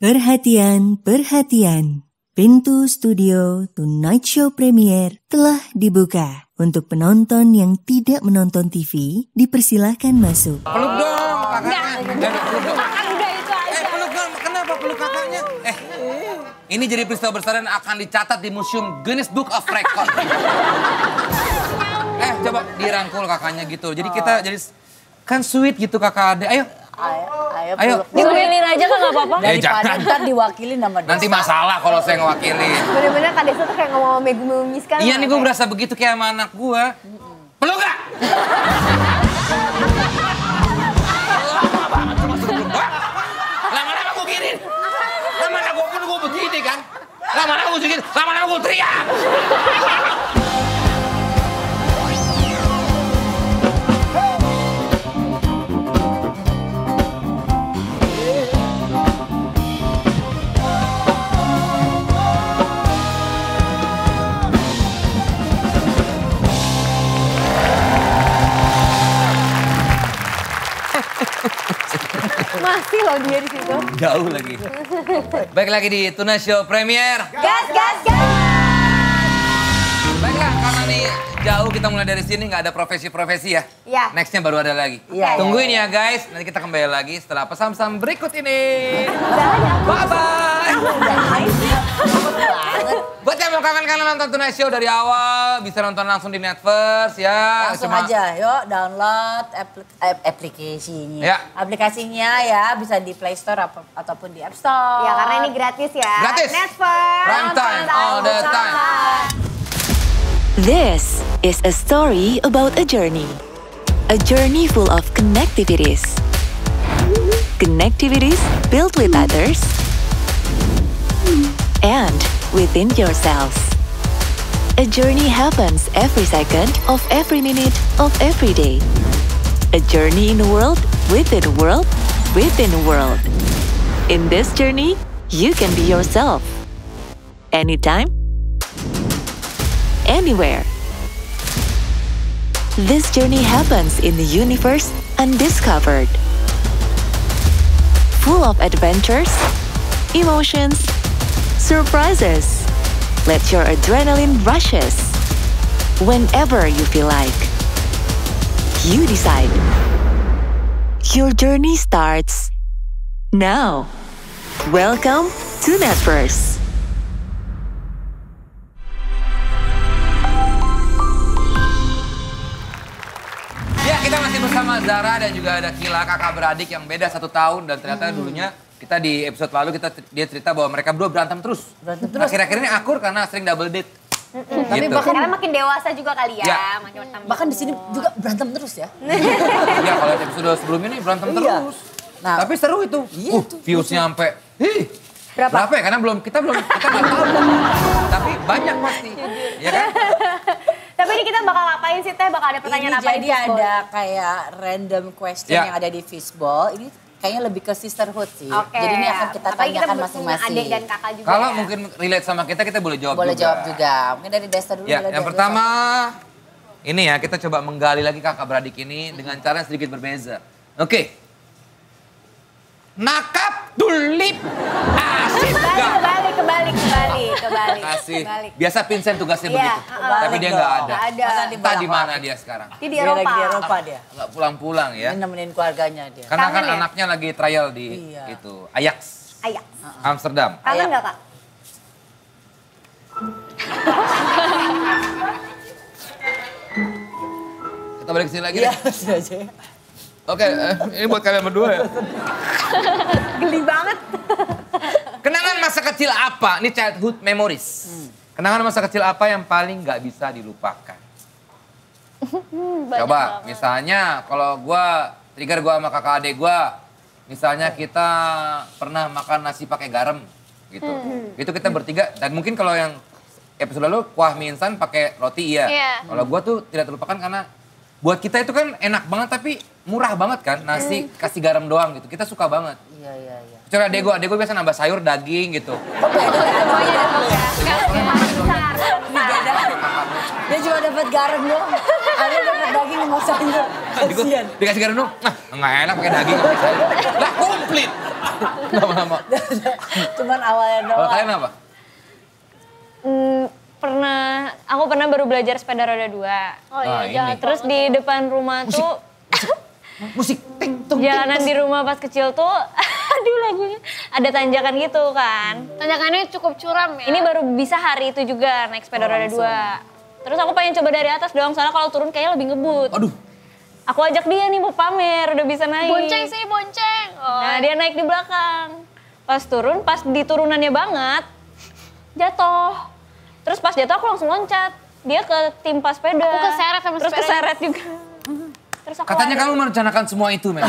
Perhatian, perhatian. Pintu studio Tonight Show Premiere telah dibuka. Untuk penonton yang tidak menonton TV, dipersilahkan masuk. Peluk dong kakaknya. Eh, peluk dong. Udah itu Eh, aja. peluk dong. Kenapa peluk kakaknya? Eh, ini jadi peristiwa besar dan akan dicatat di Museum Guinness Book of Record. eh, coba dirangkul kakaknya gitu. Jadi kita jadi kan sweet gitu kakak ade. Ayo. Ayo, ayo, Ayo. Dikuilin aja kan gak apa-apa. Eh, Daripada jangan. ntar diwakili nama Desa. Nanti masalah kalau saya ngewakilin. Bener-bener Kak Desa tuh kayak ngomong sama Megu Memis kan. Iya nih gue berasa begitu kayak sama anak gue. Peluk gak? Lama-lama gue gini. Lama-lama gue pun gue begini kan. Lama-lama gue segini. Lama-lama gue teriak. Jauh lagi. Baik lagi di Tuna Show Premier. Gas, gas, gas. Baiklah, karena nih jauh kita mulai dari sini nggak ada profesi-profesi ya. Iya. Nextnya baru ada lagi. Iya, Tungguin ya guys, nanti kita kembali lagi setelah pesan-pesan berikut ini. Bye-bye. Buat yang mau kangen-kangen nonton Tonight Show dari awal, bisa nonton langsung di Netverse ya. Langsung Cuma- aja, yuk download apli eh, aplikasinya. Ya. Aplikasinya ya bisa di Play Store apa- ataupun di App Store. Ya karena ini gratis ya. Gratis. Netflix. Prime time, all the time. This is a story about a journey. A journey full of connectivities. Connectivities built with others and within yourselves. A journey happens every second of every minute of every day. A journey in a world within a world within a world. In this journey, you can be yourself. Anytime, anywhere. This journey happens in the universe undiscovered. Full of adventures, emotions, surprises. Let your adrenaline rushes. Whenever you feel like. You decide. Your journey starts now. Welcome to Netverse. Ya kita masih bersama Zara dan juga ada Kila kakak beradik yang beda satu tahun dan ternyata dulunya kita di episode lalu kita dia cerita bahwa mereka berdua berantem terus. Berantem terus. Akhir-akhir ini akur karena sering double date. Tapi Gitu. bahkan Karena makin dewasa juga kali ya. Ya. Makin bertambah bahkan di sini juga berantem terus ya. Iya kalau episode sebelumnya nih berantem Iya. terus. Nah. Tapi seru itu. Iya, uh, itu, viewsnya sampai ih, Berapa? Berapa ya? Karena belum kita belum kita nggak tahu. Tapi banyak pasti. Ya kan? Tapi ini kita bakal ngapain sih Teh? Bakal ada pertanyaan ini apa jadi di Fishball? ada kayak random question Ya. yang ada di fishball. Ini kayaknya lebih ke sisterhood sih. Oke. Jadi ini akan kita Apalagi tanyakan punya masing-masing. Adik dan kakak juga Kalau ya. mungkin relate sama kita kita boleh jawab Boleh juga. jawab juga. Mungkin dari Desta dulu. Ya, boleh yang jawab. pertama ini ya kita coba menggali lagi kakak beradik ini dengan cara yang sedikit berbeza. Oke. Nakap tulip asik Kebalik, gak? kebalik, kebalik, kebalik, kebalik. Kasih. Biasa Vincent tugasnya Iya, begitu. uh-uh. Tapi dia nggak ada. Ada. Di Entah di bawah. mana dia sekarang. Dia di Dia Eropa. lagi di Eropa dia. Nggak pulang-pulang ya. Ini nemenin keluarganya dia. Karena kan ya? anaknya lagi trial di Iya. itu Ajax Ayak. Amsterdam. Kangen nggak kak? Kita balik ke sini lagi Iya, deh. sudah aja. Oke, eh, ini buat kalian berdua ya. Geli banget. Kenangan masa kecil apa? Ini childhood memories. Kenangan masa kecil apa yang paling nggak bisa dilupakan? Coba, misalnya kalau gua trigger gua sama kakak adik gua, misalnya kita pernah makan nasi pakai garam gitu. Itu kita bertiga dan mungkin kalau yang episode lalu kuah mie instan pakai roti iya. Iya. Kalau gua tuh tidak terlupakan karena buat kita itu kan enak banget tapi murah banget kan nasi kasih garam doang gitu. Kita suka banget. Iya, iya, iya. Kecuali adek gue biasa nambah sayur, daging gitu. Semuanya ya. Besar, besar. Dia cuma dapat garam doang. Ada dapat daging sama sayur. Dikasih garam dong, nah nggak enak pakai daging. pakai sayur. Lah komplit. Kenapa nama? Cuman awalnya Kalau doang. kalian apa? Hmm, pernah, aku pernah baru belajar sepeda roda dua. Oh iya, ini. Terus di depan rumah tuh, Musik ting tung. jalanan di rumah pas kecil tuh, aduh lagunya, ada tanjakan gitu kan. Tanjakannya cukup curam ya. Ini baru bisa hari itu juga naik sepeda roda dua. Terus aku pengen coba dari atas doang, soalnya kalau turun kayaknya lebih ngebut. Aduh. Aku ajak dia nih mau pamer, udah bisa naik. bonceng sih bonceng. Oh. Nah dia naik di belakang. Pas turun, pas di turunannya banget, jatuh. Terus pas jatuh aku langsung loncat. Dia ke timpa sepeda. Aku keseret sama Terus sepedanya. keseret juga. Terus aku Katanya kamu merencanakan semua itu, men.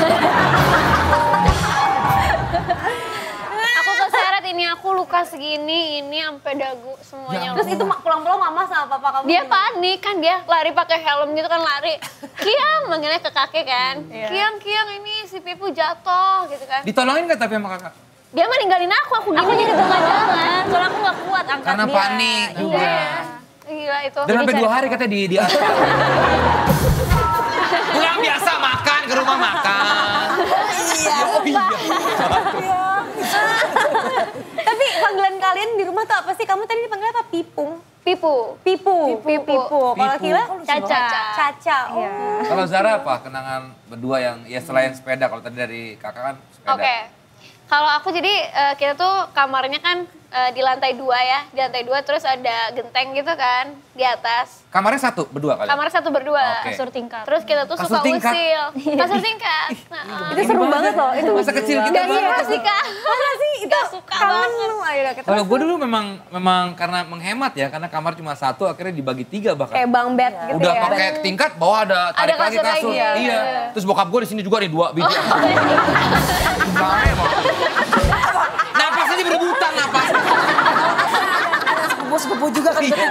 Aku keseret ini aku luka segini, ini sampai dagu semuanya. Terus itu pulang-pulang mama sama papa kamu dia panik kan dia lari pakai helm gitu kan lari. Kiang manggilnya ke kakek kan. Iya. Kiang kiang ini si Pipu jatuh gitu kan. Ditolongin gak tapi sama kakak? Dia mah ninggalin aku, aku Aku gini jadi gitu tengah jalan, soalnya aku gak kuat angkat Karena dia. panik juga. Iya. Gila itu. Dan sampai dua hari katanya di di aspal. Biasa makan ke rumah makan. Iya. Oh iya. Tapi panggilan kalian di rumah tuh apa sih? Kamu tadi dipanggil apa? Pipung? Pipu. Pipu. Pipu. Pipu. Kalau Pipu. Kila? Caca. Caca. Oh. Iya. Kalau Zara apa kenangan berdua yang ya selain sepeda kalau tadi dari kakak kan sepeda. Oke. Kalau aku jadi eh, kita tuh kamarnya kan eh, di lantai dua ya, di lantai dua terus ada genteng gitu kan di atas. Kamarnya satu berdua kali. Kamar satu berdua. Oke. Kasur tingkat. Terus kita tuh Kasur suka tingkat? usil. Kasur tingkat. Nah, Itu seru banget loh. Itu Masa kecil kita Gak banget. suka sih kak. Masa sih? Itu Gak suka kangen banget. lu. Kalau gue dulu memang memang karena menghemat ya, karena kamar cuma satu akhirnya dibagi tiga bahkan. kayak bang bed gitu Udah ya. pakai tingkat, bawah ada tarik Ada lagi kasur kasur. lagi, ya. Iya. Terus bokap gue di sini juga nih dua biji. Gimana emang? Sepupu-sepupu juga kan Iya.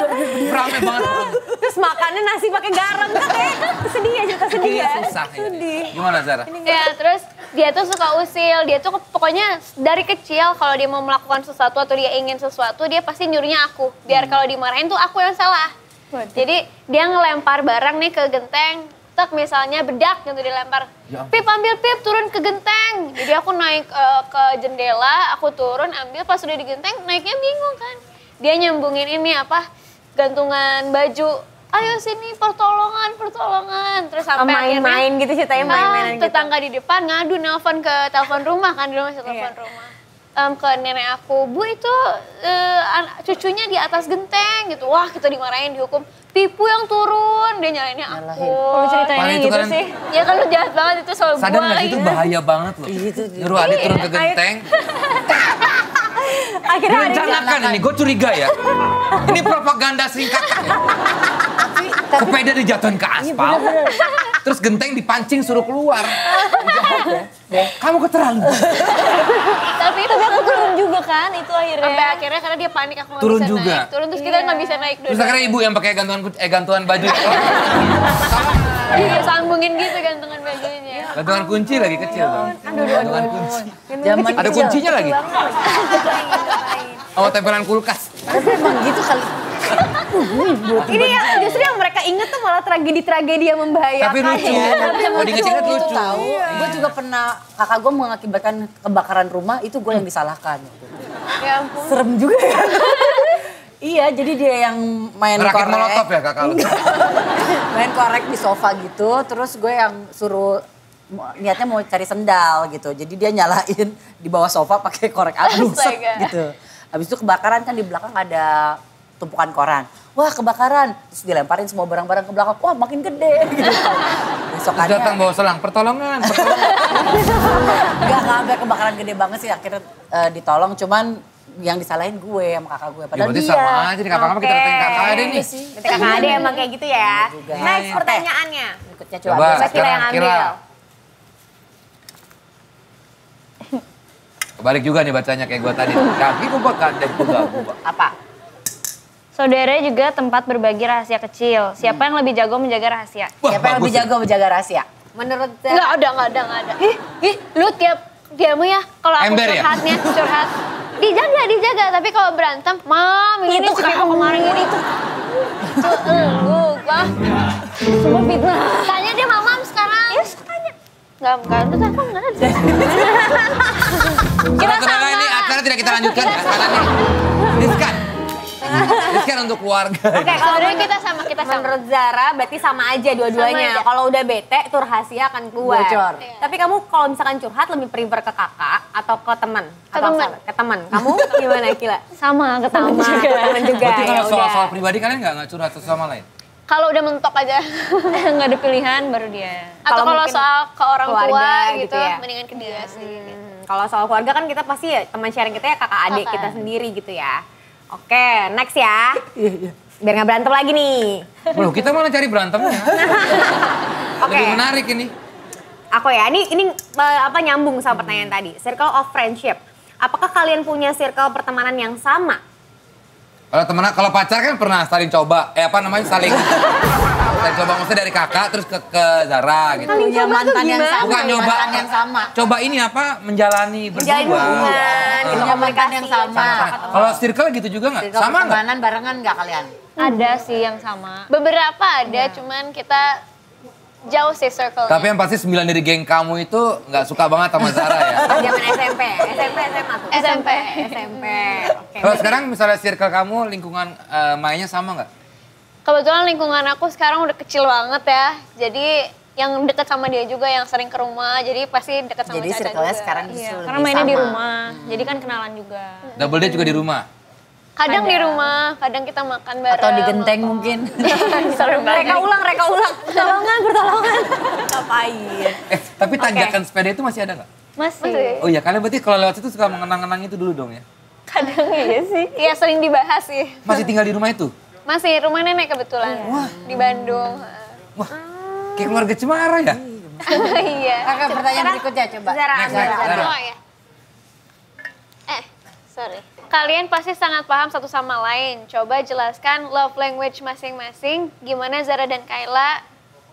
Rame banget. Terus makannya nasi pakai garam kan kayak sedih ya cerita sedih ya. susah. ini. Sedih. Gimana Zara? Ya terus dia tuh suka usil. Dia tuh pokoknya dari kecil kalau dia mau melakukan sesuatu atau dia ingin sesuatu dia pasti nyuruhnya aku. Biar Hmm. kalau dimarahin tuh aku yang salah. Jadi dia ngelempar barang nih ke genteng. Tek misalnya bedak gitu dilempar. Ya. Pip ambil Pip turun ke genteng. Jadi aku naik eh, ke jendela, aku turun ambil pas udah di genteng naiknya bingung kan. Dia nyambungin ini apa gantungan baju. Ayo sini pertolongan, pertolongan. Terus sampai akhirnya Main-main gitu ceritanya main-mainan Ah, gitu. tetangga di depan ngadu nelpon ke telepon rumah kan dulu masih telepon Iya. rumah Em, ke nenek aku bu itu an- cucunya di atas genteng gitu wah kita dimarahin dihukum pipu yang turun dia nyalainnya aku Kalau ceritainnya Paling itu gitu kan- sih. ya kan lu jahat banget itu soal Sadar gua sih itu iya. bahaya banget loh. Nyuruh adik turun ke genteng. Akhirnya ada Direncanakan ini, gue curiga ya. Ini propaganda singkatan ya. Sepeda dijatuhin ke aspal, terus genteng dipancing suruh keluar. Kamu keterlaluan. tapi itu Tapi aku turun juga kan itu akhirnya. sampai akhirnya karena dia panik aku nggak Turun bisa juga? naik turun terus kita nggak bisa naik Terus dulu akhirnya ibu yang pakai gantungan eh gantungan baju. Iya, sambungin gitu gantungan bajunya gantungan kunci lagi kecil tuh. Gantungan kunci. Zaman Ada kuncinya lagi. Sama tempelan kulkas. Tapi emang gitu kali. Ini yang justru yang mereka inget tuh malah tragedi-tragedi yang membahayakan Tapi lucu. ya. Kalau diinget-inget Itu lucu. tahu. Gue juga pernah kakak gue mengakibatkan kebakaran rumah itu gue yang disalahkan. ya ampun Serem juga ya. iya, jadi dia yang main Ngerakit korek. molotov ya kakak lu. main korek di sofa gitu, terus gue yang suruh niatnya mau cari sendal gitu. Jadi dia nyalain di bawah sofa pakai korek api gitu. Habis itu kebakaran kan di belakang ada tumpukan koran. Wah kebakaran, terus dilemparin semua barang-barang ke belakang. Wah makin gede. Gitu. Terus Besokannya datang bawa selang, pertolongan, pertolongan. Enggak, enggak sampai kebakaran gede banget sih akhirnya eh, ditolong cuman yang disalahin gue sama kakak gue Ya padahal berarti dia. sama aja nih, kapan-kapan kita datengin kakak ada nih. Berarti kakak ada emang kayak gitu ya. Juga. Next pertanyaannya. Berikutnya coba. Coba yang ambil. Kebalik juga nih bacanya kayak gue tadi. Kaki gue kadek juga. gua. Apa? Saudara juga tempat berbagi rahasia kecil. Siapa yang lebih jago menjaga rahasia? Wah, Siapa yang lebih jago menjaga rahasia? Menurut Enggak ada, enggak ada, enggak ada. Ih, ih, lu tiap diamu ya kalau aku Ember ya? curhatnya, curhat. Dijaga, dijaga, tapi kalau berantem, mam ini Itu Pipo kemarin ini tuh. Itu lu, gua. Semua fitnah. Tanya dia mamam sekarang. Ya tanya. Enggak, enggak, aku enggak ada. Kita sama. ini acara tidak kita lanjutkan ya, karena ini riskan. Riskan untuk keluarga. Oke, kalau dari kita sama, kita sama. Menurut Zara berarti sama aja dua-duanya. Kalau udah bete tuh rahasia akan keluar. Bocor. Iya. Tapi kamu kalau misalkan curhat lebih prefer ke kakak atau ke teman? Ke Atau teman. Ke teman. Kamu gimana Kila? Sama ke Sama, juga. ke teman juga. Berarti kalau ya soal-soal pribadi kalian nggak nggak curhat satu sama lain? Kalau udah mentok aja. Nggak ada pilihan baru dia. Atau Kalau kalau soal ke orang tua gitu, gitu ya. mendingan ke dia sih. Hmm, Kalau soal keluarga kan kita pasti ya teman sharing kita ya kakak adik Kakak. kita sendiri gitu ya. Oke, next ya. Biar nggak berantem lagi nih. Loh, kita malah cari berantemnya. Oke. Lebih menarik ini. Aku ya, ini ini eh, apa nyambung sama pertanyaan tadi. Circle of friendship. Apakah kalian punya circle pertemanan yang sama? Kalau temen, kalau pacar kan pernah saling coba, eh apa namanya saling, saling coba maksudnya dari kakak terus ke ke Zara gitu. Punya mantan yang sama. Bukan nyoba, Mantan yang sama. coba ini apa menjalani berdua. Menjalin hubungan, Punya mantan yang sama. Kalau circle gitu juga nggak? Sama nggak? pertemanan barengan nggak kalian? Ada sih yang sama. Beberapa ada, cuman kita jauh sih circle Tapi yang pasti sembilan dari geng kamu itu nggak suka banget sama Zara ya. Zaman SMP, SMP, SMA tuh. SMP. SMP. Oke. Kalau sekarang misalnya circle kamu lingkungan eh, mainnya sama nggak? Kebetulan lingkungan aku sekarang udah kecil banget ya. Jadi yang deket sama dia juga yang sering ke rumah, jadi pasti deket sama Jadi Caca circle-nya juga. sekarang Iya, lebih karena mainnya di sama. rumah. Jadi kan kenalan juga. Double date juga di rumah. Kadang di rumah, kadang kita makan bareng. Atau di genteng mungkin. Reka ulang, reka ulang. Pertolongan, pertolongan. Ngapain? Eh, tapi tanjakan sepeda itu masih ada nggak? Masih. Masih. Oh iya, kalian berarti kalau lewat situ suka mengenang-kenang itu dulu dong ya? Kadang iya sih. Iya sering dibahas sih. Masih tinggal di rumah itu? Masih rumah nenek kebetulan. Di Bandung. Wah, kayak keluarga Cemara ya? iya. Oke, pertanyaan berikutnya coba. Zara, Zara. Oh ya. Eh, sorry. Kalian pasti sangat paham satu sama lain. Coba jelaskan love language masing-masing. Gimana Zara dan Kayla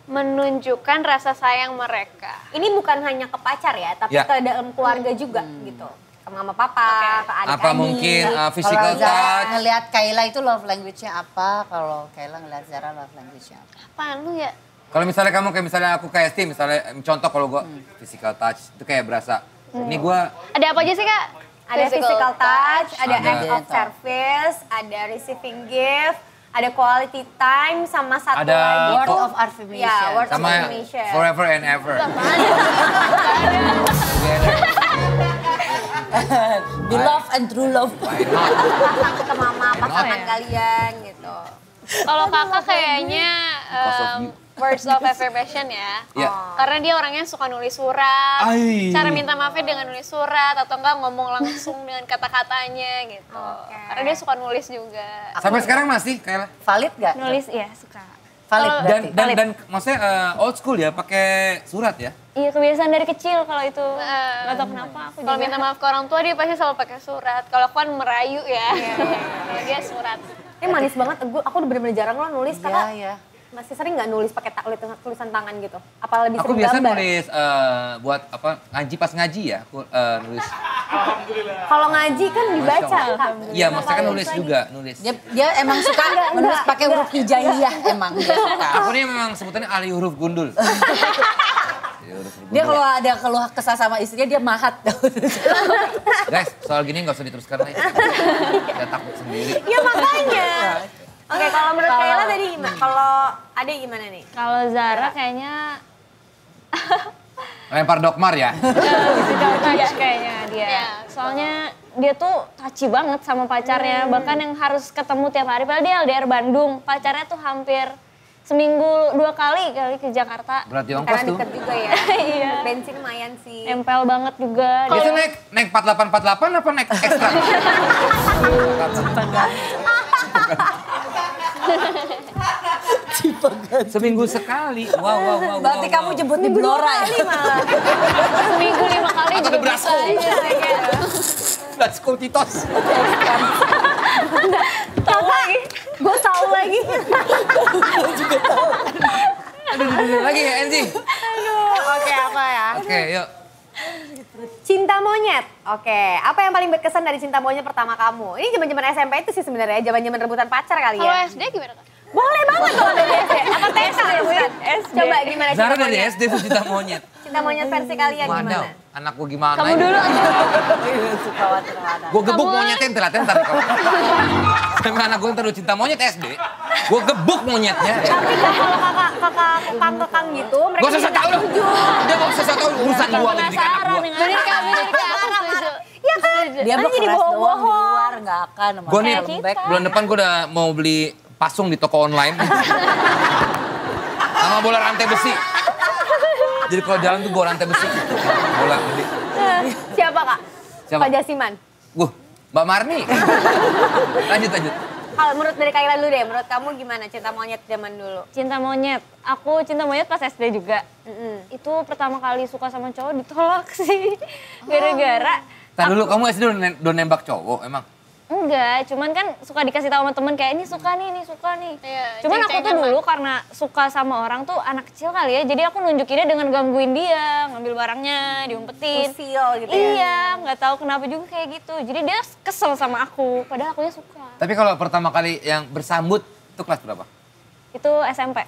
menunjukkan rasa sayang mereka. Ini bukan hanya ke pacar ya, tapi Ya. ke dalam keluarga juga gitu. Ke mama papa, ke adik-adik. Apa mungkin uh, physical Kalau Zara touch? ngelihat Kayla itu love language-nya apa? Kalau Kayla ngelihat Zara love language-nya apa? Apaan lu ya? Kalau misalnya kamu kayak misalnya aku kayak Esti, misalnya contoh kalau gua physical touch itu kayak berasa. Ini gua Ada apa aja sih kak? Ada physical, touch, ada, Ada. act of service, ada receiving gift, ada quality time, sama satu Ada lagi Word of affirmation. Ya, words of sama affirmation. forever and ever. Be love and true love. Ke mama pasangan kalian gitu. Kalau kakak kayaknya um, words of affirmation ya. Iya. Karena dia orangnya suka nulis surat. Ai. Cara minta maafnya dengan nulis surat atau enggak ngomong langsung dengan kata-katanya gitu. Karena dia suka nulis juga. Sampai sekarang masih kayak Valid gak? Nulis ya suka. Valid Kalau- dan dan dan maksudnya uh, old school ya pakai surat ya. Iya kebiasaan dari kecil kalau itu. Nah, Gak tau kenapa aku Kalau minta maaf ke orang tua dia pasti selalu pakai surat. Kalau aku kan merayu ya. Kalau dia surat. Ini manis banget, aku udah bener-bener jarang lo nulis Iya, kakak. iya. Masih sering nggak nulis pakai ta- tulisan, tangan gitu? Apa lebih Aku sering biasa gambar? nulis uh, buat apa ngaji pas ngaji ya. Aku uh, nulis. Kalau ngaji kan dibaca. Iya, maksudnya kan nulis juga, nulis. Dia, dia emang suka menulis pakai huruf hijaiyah emang dia suka. Aku ini memang sebutannya ahli huruf gundul. Jadi huruf gundul. Dia kalau ada keluh kesah sama istrinya dia mahat. Guys, soal gini nggak usah diteruskan lagi. Saya takut sendiri. Ya makanya. Oke, kalau menurut Kayla tadi gimana? Kalau ada gimana nih? Kalau Zara kayaknya Lempar dokmar ya. physical touch kayaknya dia. Iya. Soalnya dia tuh touchy banget sama pacarnya. Bahkan yang harus ketemu tiap hari. Padahal dia LDR Bandung. Pacarnya tuh hampir seminggu dua kali kali ke Jakarta. Berarti ongkos Karena tuh. deket juga ya. Iya. Bensin lumayan sih. Nempel banget juga. Biasa naik naik 4848 apa naik ekstra? Seminggu sekali. Wow, wow, wow. Berarti wow. kamu jemput di Blora ya? Seminggu lima kali Atau juga bisa aja. Let's go Titos. Tahu lagi. Gue tahu lagi. Aduh, aduh, aduh, lagi ya Enzi. Oke, apa ya? Oke, yuk. Cinta monyet. Oke, apa yang paling berkesan dari cinta monyet pertama kamu? Ini zaman-zaman SMP itu sih sebenarnya, zaman-zaman rebutan pacar kali Kalau ya. SD gimana kak? Boleh banget kalau dari SD. Apa TK ya, Bu? Coba gimana Zara cinta dari monyet? SD tuh cinta monyet. Cinta monyet versi kalian Wadaw, gimana? anak gue gimana Kamu dulu. Gue gebuk monyetnya ntar Sama anak gue ntar lu cinta monyet SD. Gue gebuk monyetnya. Tapi kalau kakak kakak kekang-kekang gitu, mereka Gak usah lu. setuju. Dia gak usah tau urusan gue lagi di anak gue. Bener bener aku setuju. Iya kan? Dia Nanti jadi di bohong-bohong. luar, akan Gue nih bulan depan gue udah mau beli pasung di toko online. Sama bola rantai besi. Jadi kalau jalan tuh gue rantai besi. Bola. Siapa kak? Siapa? Pak Jasiman. Wah, Mbak Marni. lanjut, lanjut. Kalau menurut dari Kaila dulu deh, menurut kamu gimana cinta monyet zaman dulu? Cinta monyet. Aku cinta monyet pas SD juga. Itu pertama kali suka sama cowok ditolak sih. Gara-gara Ntar dulu, kamu SD udah nembak cowok emang? Enggak, cuman kan suka dikasih tahu sama temen kayak ini suka nih, ini suka nih. Iya, cuman aku tuh dulu karena suka sama orang tuh anak kecil kali ya, jadi aku nunjukinnya dengan gangguin dia, ngambil barangnya, diumpetin. Usil gitu ya? Iya, nggak tahu kenapa juga kayak gitu. Jadi dia kesel sama aku, padahal akunya suka. Tapi kalau pertama kali yang bersambut itu kelas berapa? Itu SMP.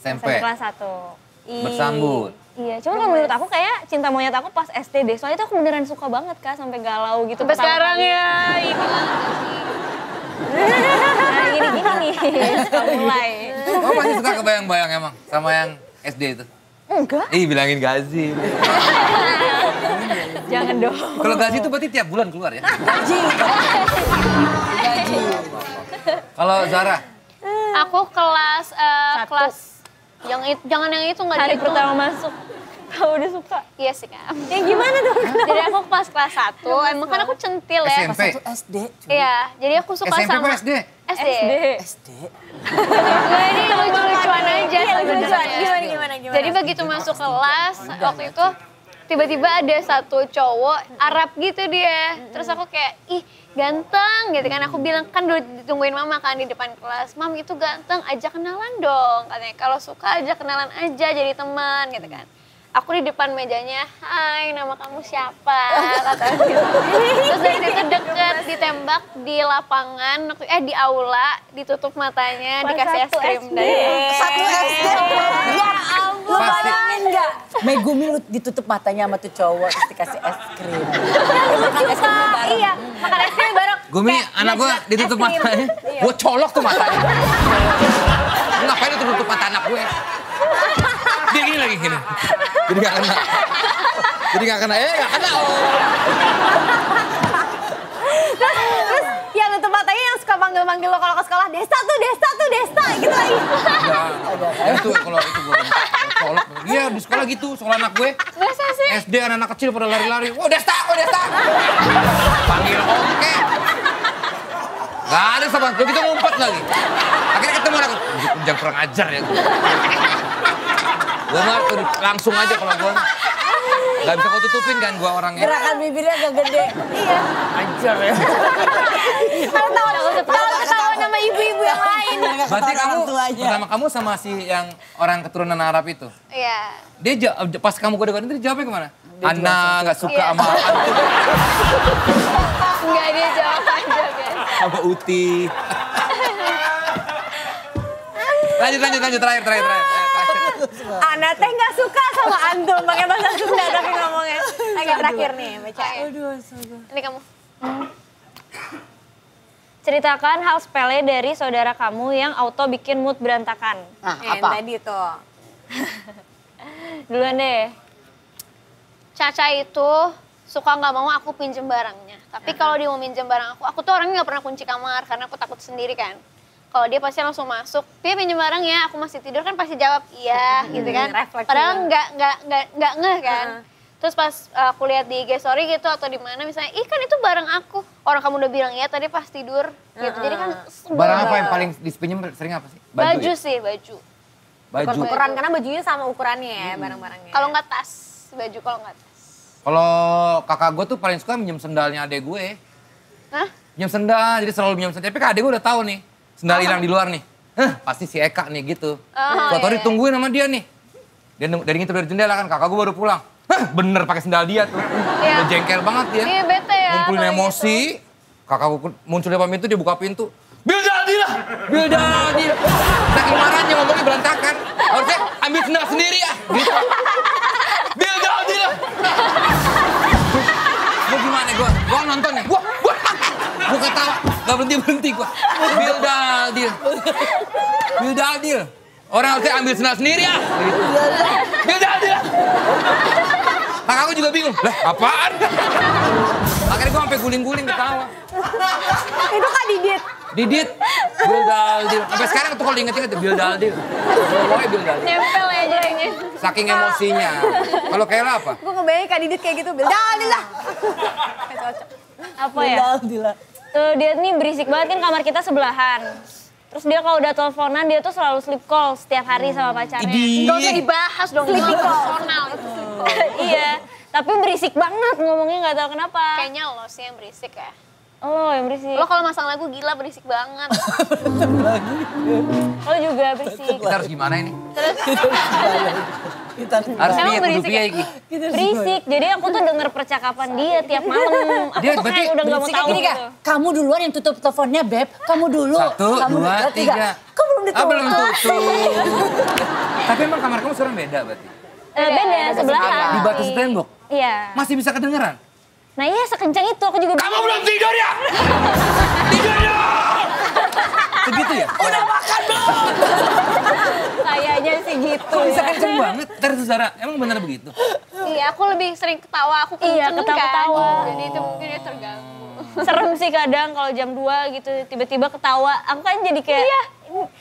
SMP. kelas 1. Bersambut. Iya, cuman kalau menurut aku kayak cinta monyet aku pas SD deh. Soalnya itu aku beneran suka banget kak, sampai galau gitu. Sampai sekarang kali. ya. Nah, gini-gini nih, suka mulai. Oh masih suka kebayang-bayang emang sama yang SD itu? Enggak. Ih bilangin gazi. Jangan dong. Kalau gazi itu berarti tiap bulan keluar ya? Gaji. Gaji. Kalau Zara, Aku kelas Satu. kelas yang itu jangan yang itu nggak Hari dihitung. pertama masuk, kamu udah suka. Iya sih kak. Ya gimana tuh? Jadi aku pas kelas 1, emang kan aku centil ya. SMP. SD. Iya, jadi aku suka SMP sama apa SD? SD. SD. Enggak, ini lucu-lucuan aja Iya, lucu-lucuan. Gimana, gimana, gimana? Jadi begitu masuk kelas, waktu itu tiba-tiba ada satu cowok Arab gitu dia. Terus aku kayak, ih ganteng gitu kan. Aku bilang, kan dulu ditungguin mama kan di depan kelas. Mam itu ganteng, ajak kenalan dong. Katanya, kalau suka ajak kenalan aja jadi teman gitu kan. Aku di depan mejanya, hai nama kamu siapa? Gitu. Terus dari situ deket, ditembak di lapangan, eh di aula, ditutup matanya, Kelas dikasih es satu krim SD. dari Satu SD. Ya ampun. Bayangin nggak? Megumi lu ditutup matanya sama tuh cowok terus dikasih es krim. Makan es krim bareng. Iya, makan es krim bareng. Gumi Kayak anak gue ditutup matanya, Iya. gue colok tuh matanya. Ngapain lu tutup mata anak gue? Dia gini lagi gini. Jadi gak kena. Jadi gak kena, eh gak kena. Oh. Terus yang nutup matanya yang suka manggil-manggil lo kalau ke sekolah, Desta tuh, Desta tuh, Desta gitu lagi. Ya, itu kalau itu gue colok. Iya di sekolah gitu, sekolah anak gue. Masa sih? SD anak-anak kecil pada lari-lari. Wah Desta, wah Desta. Panggil oke. Gak ada sama, gitu ngumpet lagi. Akhirnya ketemu aku. Jangan kurang ajar ya. Gue mah tuh langsung aja kalau gue. Gak bisa kau tutupin kan gue orangnya. Gerakan bibirnya agak gede. Iya. Ajar ya. Kalau tahu tahu ketawa sama ibu-ibu yang lain. Nggak Berarti kamu, pertama kamu sama si yang orang keturunan Arab itu. Iya. Dia jawab, pas kamu kode-kode itu dia jawabnya ke mana? Ana gak suka Iya. sama antum, Enggak dia jawab aja biasa. sama Uti. lanjut, lanjut, lanjut. Terakhir, terakhir, terakhir. Ana teh nggak suka sama antum pakai bahasa Sunda tapi ngomongnya. Oke terakhir nih baca. Ini kamu. Ceritakan hal sepele dari saudara kamu yang auto bikin mood berantakan. Nah, Yang apa? tadi tuh. Duluan deh. Caca itu suka nggak mau aku pinjem barangnya. Tapi kalau dia mau minjem barang aku, aku tuh orangnya nggak pernah kunci kamar karena aku takut sendiri kan. Kalau dia pasti langsung masuk, dia pinjem barang ya, aku masih tidur kan pasti jawab iya gitu kan. refleks Padahal nggak nggak nggak nggak ngeh kan. Terus pas uh, aku lihat di IG story gitu atau di mana misalnya, ih kan itu barang aku. Orang kamu udah bilang ya tadi pas tidur gitu. Jadi kan Barang apa yang paling dipinjem sering apa sih? Baju ya? sih, baju. Baju. Ukuran karena bajunya sama ukurannya ya barang-barangnya. Kalau nggak tas, baju kalau nggak tas. Kalau kakak gue tuh paling suka minjem sendalnya adek gue. Hah? Minjem sendal, jadi selalu minjem sendal. Tapi kak adek gue udah tahu nih, sendal hilang di luar nih. Hah, pasti si Eka nih gitu. Oh, Suatu hari iya. tungguin sama dia nih. Dia dari ngintip dari jendela kan, kakak gue baru pulang. Hah, bener pakai sendal dia tuh. Iya. Udah jengkel banget dia. Iya bete ya. Ngumpulin kalau emosi. Kakak gue muncul di depan pintu, dia buka pintu. Bil jadi lah, bil jadi. Saking marahnya ngomongnya berantakan. Harusnya ambil sendal sendiri ya. Gitu. Gue gimana gue? Gue nonton ya. Gue gue gue ketawa. Gak berhenti berhenti gue. Bildadil. Bildadil. Orang harusnya ambil sendal sendiri ya. Gitu. Bildadil. Kakakku juga bingung. Lah apaan? Akhirnya gue sampai guling-guling ketawa. Itu Kak Didit. Didit, Bildadil. Sampai sekarang tuh kalau diinget-inget Bildadil. Pokoknya Bildadil. Nempel ya jadinya. Saking emosinya. Kalau Kayla apa? Gue ngebayangin Kak Didit kayak gitu. Bildadil lah. Kayak cocok. Apa ya? Tuh dia nih berisik banget kan kamar kita sebelahan. Terus dia kalau udah teleponan dia tuh selalu sleep call setiap hari sama pacarnya. Gak usah dibahas dong. Sleepy call. Personal itu. iya. Tapi berisik banget ngomongnya nggak tahu kenapa. Kayaknya lo sih yang berisik ya. Oh yang berisik. Lo kalau masang lagu gila berisik banget. Lo juga berisik. Kita harus gimana ini? Kita Harus Emang berisik piye ya? iki. Berisik. Jadi aku tuh denger percakapan dia tiap malam. Aku Dia tuh berarti kayak udah nggak mau tahu gini gitu. kamu duluan yang tutup teleponnya Beb, kamu dulu. Satu, kamu dua, dulu, tiga. Kamu belum ditutup. Ah, belum tutup. Tapi emang kamar kamu sekarang beda berarti? Eh, beda sebelahan. Di batas tembok? Iya. Masih bisa kedengeran? Nah iya sekencang itu aku juga. Kamu belum tidur ya! Segitu ya? Udah makan Kayaknya sih gitu. Kok bisa ya. kenceng banget? Terus Zara, emang benar begitu? iya, aku lebih sering ketawa. Aku Iya, kenceng ketawa-ketawa. kan. Jadi itu mungkin dia terganggu. Serem sih kadang kalau jam 2 gitu tiba-tiba ketawa. Aku kan jadi kayak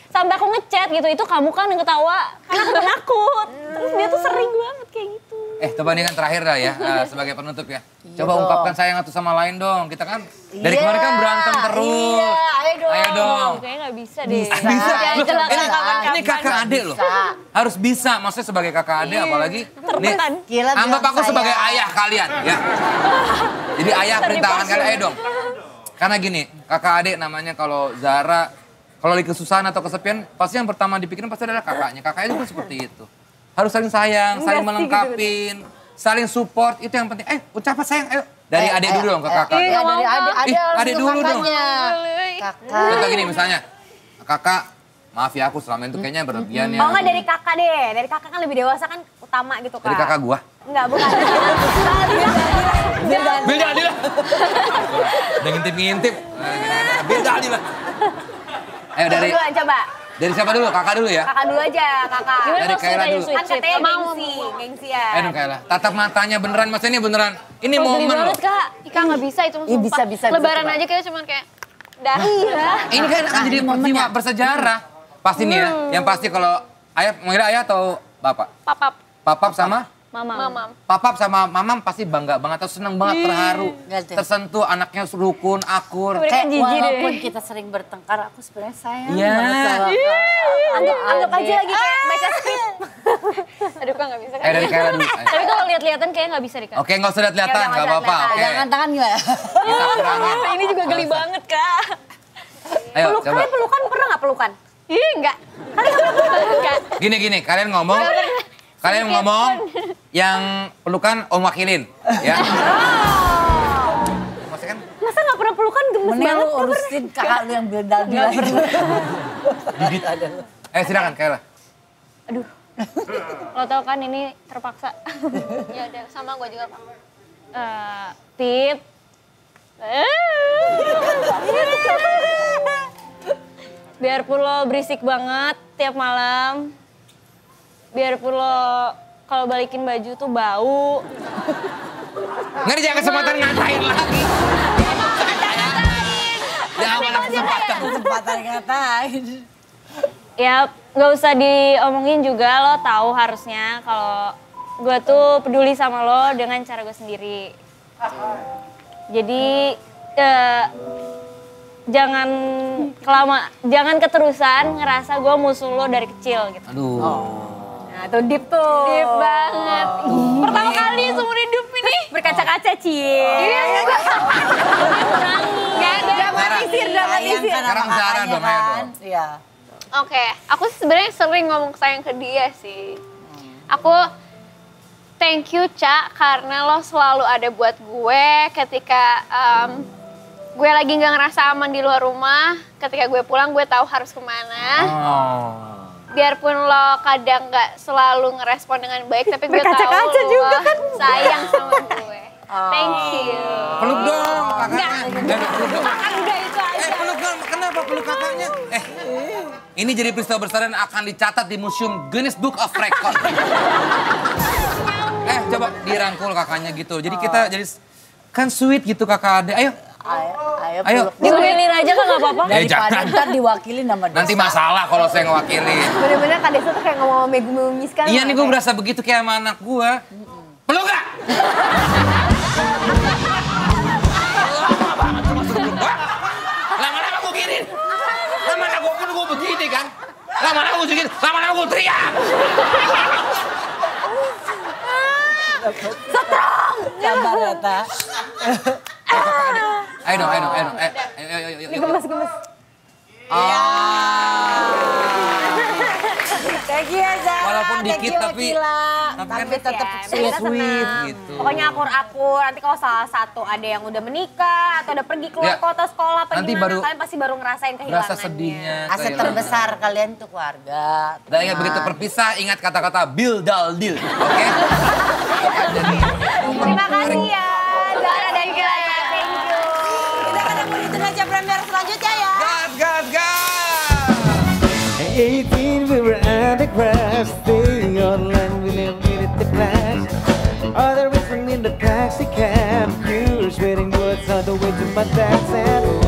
sampai aku ngechat gitu. Itu kamu kan yang ketawa karena aku penakut. Terus dia tuh sering banget kayak gitu. Eh, coba ini kan terakhir dah ya, eh, sebagai penutup ya. Coba ungkapkan sayang satu sama lain dong. Kita kan dari kemarin kan berantem terus. Iya, ayo dong. Ayo dong. Kayaknya nggak bisa deh. Bisa. Ya, Loh, ini, ini kakak adik loh. Harus bisa, maksudnya sebagai kakak adik apalagi. Nih, Tertekan. Gila, anggap aku sebagai ayah kalian ya. Jadi ayah perintahkan kalian, ayo dong. Karena gini, kakak adik namanya kalau Zara, kalau lagi kesusahan atau kesepian, pasti yang pertama dipikirin pasti adalah kakaknya. Kakaknya juga seperti itu. Harus saling sayang, saling melengkapin, saling support, itu yang penting. Eh, ucapan sayang, ayo. Dari Eh, adik eh, dulu dong ke eh, kakak. Iya, dari adik, adik harus adik dulu dong. Kakak. Contoh gini misalnya, kakak, maaf ya aku selama itu kayaknya berlebihan ya. Oh enggak dari kakak deh. Dari kakak kan lebih dewasa kan utama gitu kak. Dari kakak gua. Enggak bukan. Beda adil lah. Udah ngintip-ngintip. Beda adil lah. Ayo dari coba. Dari siapa dulu? Kakak dulu ya. Kakak dulu aja kakak. Gimana Dari tadi dulu. Kan katanya Mau, gengsi, gengsian. Dong Kayla. Tatap matanya beneran, maksudnya ini beneran. Ini geli momen loh. banget kak. Ika nggak bisa itu Ih, sumpah. bisa, bisa, bisa, Lebaran coba. aja kita cuman kayak dah. Iya. Ini kan akan jadi peristiwa bersejarah. Pasti nih ya, Hmm. yang pasti kalau ayah, manggil ayah atau bapak? Papap, Papap sama? Mama. mamam. Papap sama mamam pasti bangga banget atau seneng banget terharu. Ngerti. Tersentuh anaknya rukun, akur. Mereka Kayak jijik deh. walaupun kita sering bertengkar, aku sebenarnya sayang Iya. banget sama Anggap, anggap aja lagi kayak baca skrip. Aduh kak nggak bisa kan. Eh dari. Tapi kalau lihat-lihatan kayaknya nggak bisa deh kak. Oke, nggak usah lihat-lihatan, usah apa-apa. Oke. Jangan tangan kurangin. Ini juga geli banget kak. Ayo, Peluk, coba. kalian pelukan pernah nggak pelukan? Ih enggak. Enggak. Gini gini, kalian ngomong, kalian ngomong yang pelukan om wakilin, ya. Maksudnya kan Masa nggak pernah pelukan gemes Mending banget? lu urusin kakak lu yang bildal bila Eh silakan Kayla. Lo tau kan ini terpaksa. Ya udah sama gue juga pak. Eh, Pip. Biarpun lo berisik banget tiap malam. Biarpun lo kalau balikin baju tuh bau. Nggak jangan kesempatan ngatain lagi. Jangan ada kesempatan. Kesempatan ngatain. Ya nggak usah diomongin juga lo tahu harusnya kalau gue tuh peduli sama lo dengan cara gue sendiri. Jadi eh, jangan kelama, jangan keterusan ngerasa gue musuh lo dari kecil gitu. Aduh. Nah tuh deep tuh. Deep banget. Pertama kali seumur hidup ini. Berkaca-kaca cie. Gak ada. Dramatisir, dramatisir. Sekarang Zara dong, ayo dong. Iya. Oke, aku sih sebenarnya sering ngomong sayang ke dia sih. Aku thank you Cak karena lo selalu ada buat gue ketika em, gue lagi nggak ngerasa aman di luar rumah. Ketika gue pulang gue tahu harus ke mana. Oh. Biarpun lo kadang nggak selalu ngerespon dengan baik tapi gue tahu juga kan. sayang sama gue thank you Peluk dong kakaknya. Eh, peluk dong. Udah itu aja. Eh peluk dong, kenapa peluk kakaknya? Eh, ini jadi peristiwa besar dan akan dicatat di Museum Guinness Book of Record. eh, coba dirangkul kakaknya gitu. Jadi kita jadi kan sweet gitu kakak ade. Ayo, Ayo, ayo, Ayo. Diwilin aja kan gak apa-apa. Eh, Daripada jangan. ntar diwakilin sama Desa. nanti masalah kalau saya ngewakilin. Bener-bener Kak Desa tuh kayak ngomong sama Megumi sekarang. Iya nih gue berasa begitu kayak sama anak gue. Peluk gak? Lama-lama gue gini. Lama-lama gue pun gue begini kan. Lama-lama gue gini. Lama-lama gue teriak. Sabar ya, Ta. Ayo dong, ayo dong, ayo dong. Eh, Ayo, ayo, ayo, ayo. Gemes, gemes. Thank you ya, Zara. Walaupun dikit, you, tapi- tapi Tapi kan- tetap Ya, sweet. gitu. Pokoknya akur-akur. Nanti kalau salah satu ada yang udah menikah atau udah pergi keluar Ya. kota sekolah apa Nanti gimana, baru- kalian pasti baru ngerasain kehilangannya. Rasa sedihnya. Aset terbesar kalian tuh keluarga. Dan ingat begitu berpisah, ingat kata-kata Bill Dal Deal. Oke? Terima kasih ya, 18 we were crash Staying online we never needed the flash Other racing in the taxi cab. Curious waiting words on the way to my dad's